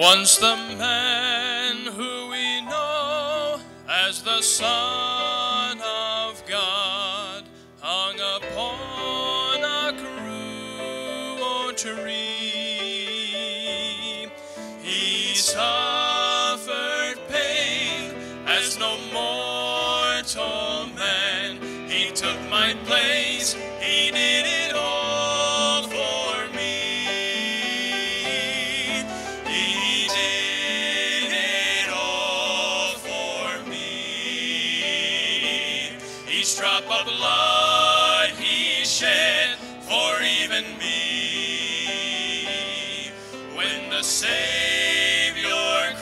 Once the man who we know as the Son of God hung upon a cruel tree. He suffered pain as no mortal man. He took my place, he did it Each drop of blood he shed for even me. When the Savior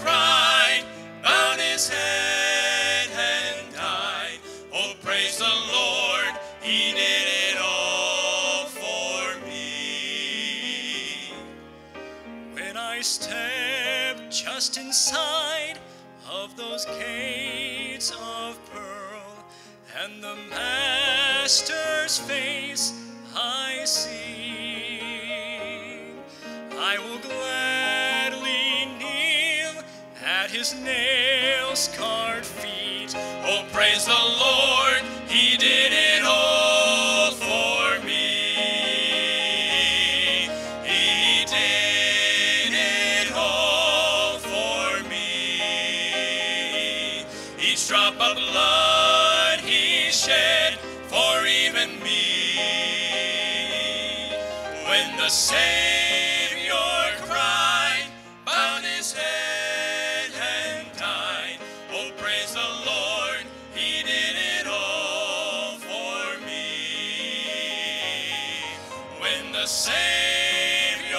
cried, bowed his head and died. Oh, praise the Lord, he did it all for me. When I stepped just inside of those gates his nail scarred feet. Oh, praise the Lord, he did it all for me. He did it all for me. Each drop of blood When the Savior cried, bowed his head and died. Oh, praise the Lord, he did it all for me. When the Savior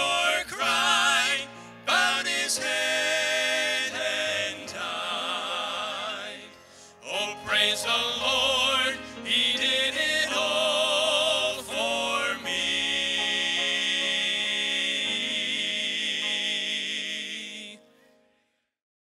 cried, bowed his head and died. Oh, praise the Lord.